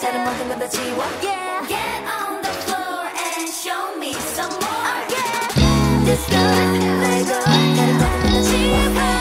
다른 모든 건다 지워. Yeah. Get on the floor and show me some more. Oh, yeah. This good, let go. 다른 모든 건다 지워.